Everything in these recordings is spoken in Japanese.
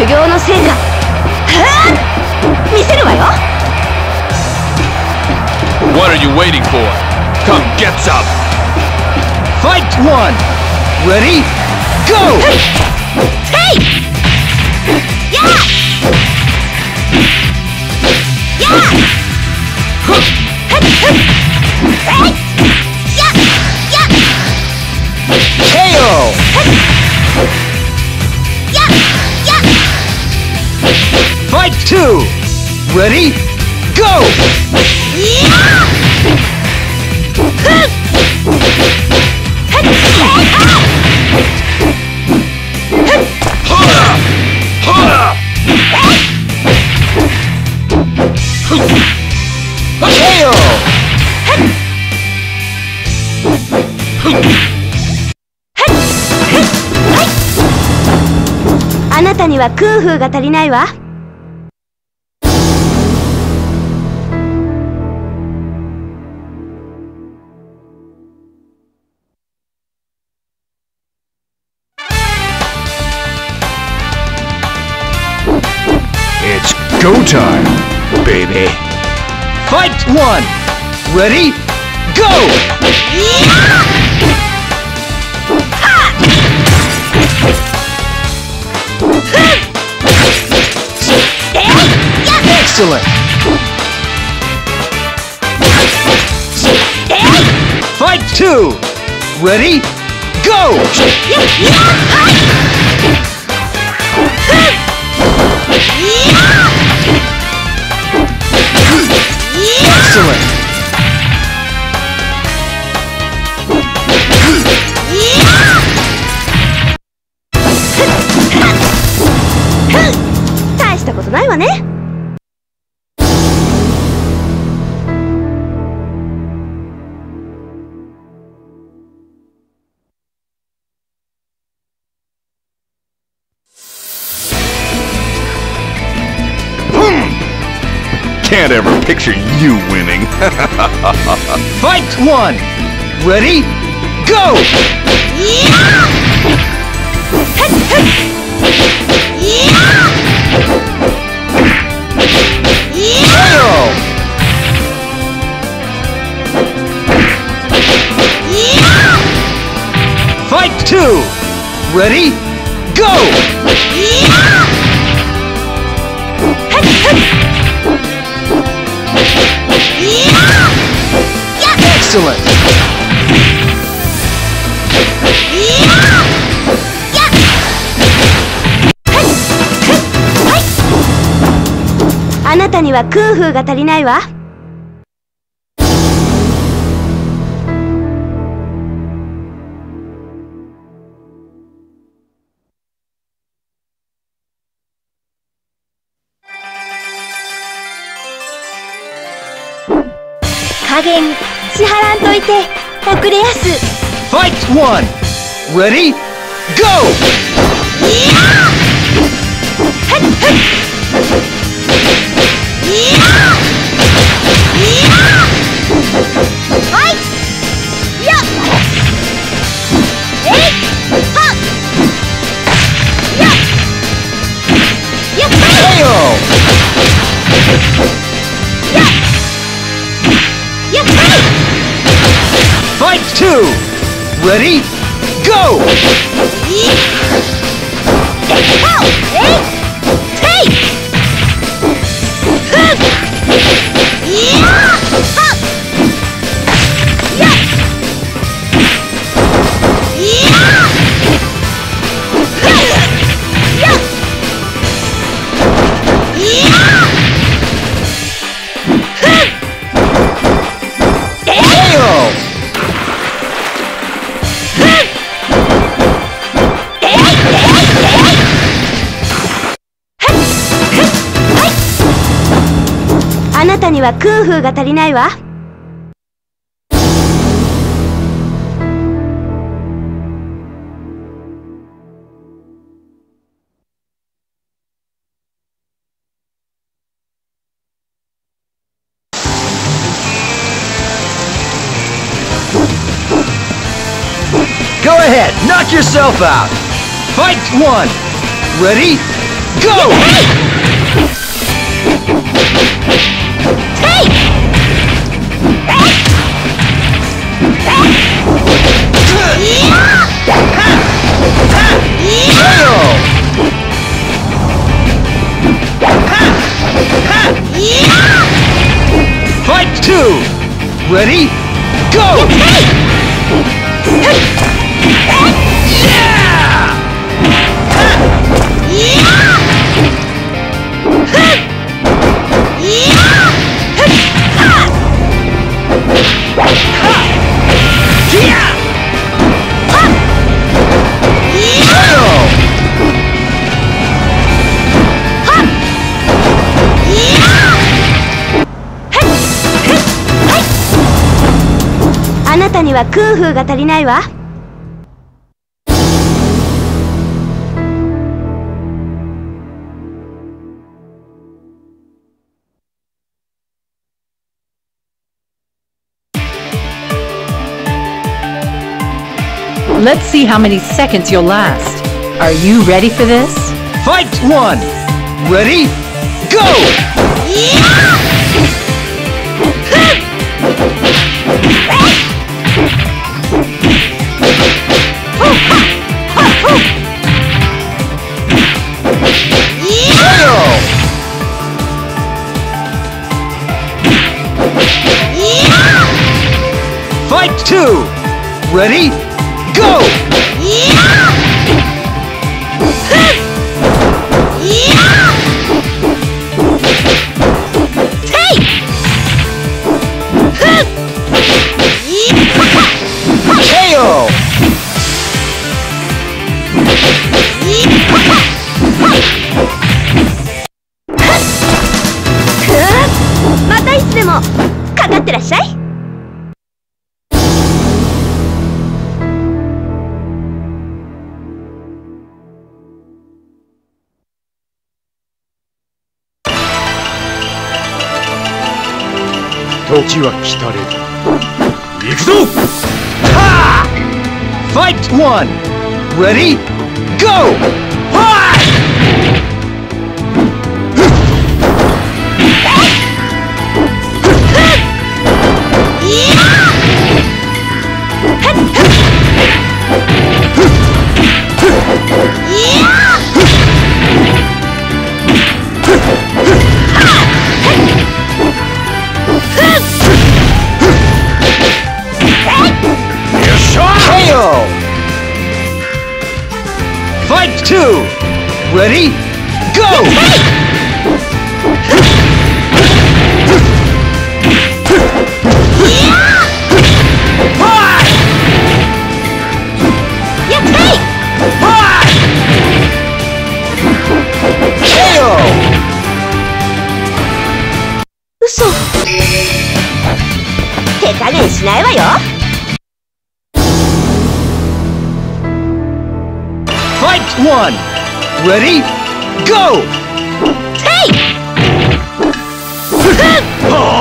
修行の成果はあ見せるわよ What are you waiting for? Come get some! Fight one! Ready? Go! ヘイや two! Ready? Go! やあふっふっえいあ KO! あなたには空風が足りないわ It's time, baby! Fight one! Ready? Go! Excellent! Fight two! Ready? Go! Can't ever picture you winning. Fight one! Ready? Go! Fight two! Ready? Go! Excellent! あなたには空風が足りないわ。加減支払んといて遅れやす。ファイト 1! レディゴーいやはっはっ Ready? Go! KO! たには空風が足りないわ Go ahead, knock yourself out! Fight one! Ready? Go! Fight two! Ready? Go! には空風が足りないわ Let's see how many seconds you'll last. Are you ready for this? Fight one! Ready? Go! KO! Ready? Go! KO! またいつでもかかってらっしゃい時は来たれ行くぞ Fight one! Ready? Go! Two! Ready? Go! one! Ready? Go! 2! Fight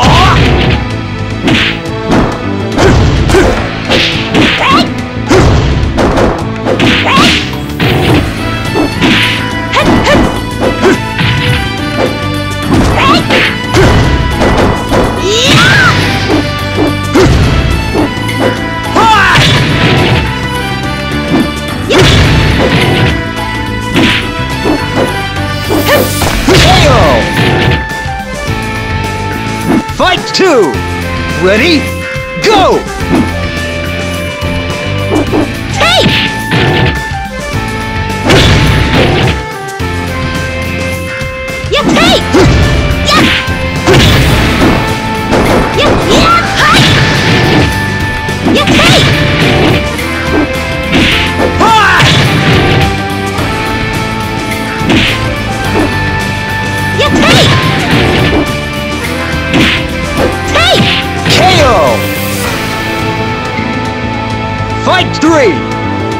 two! Ready? Go!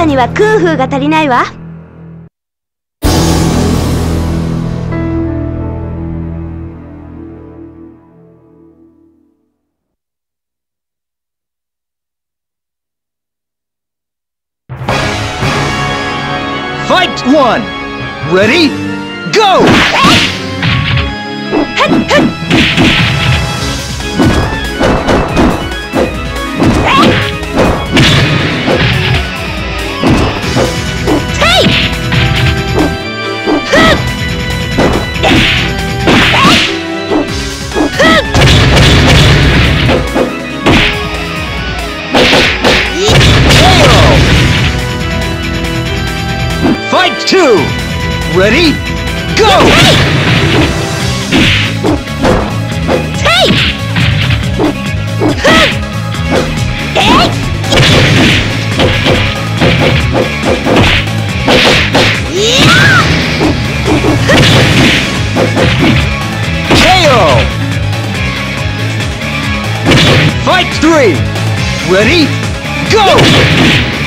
たには空風が足りないわ Fight one! Ready? Go! Ready? Go! KO! Fight three! Ready? Go!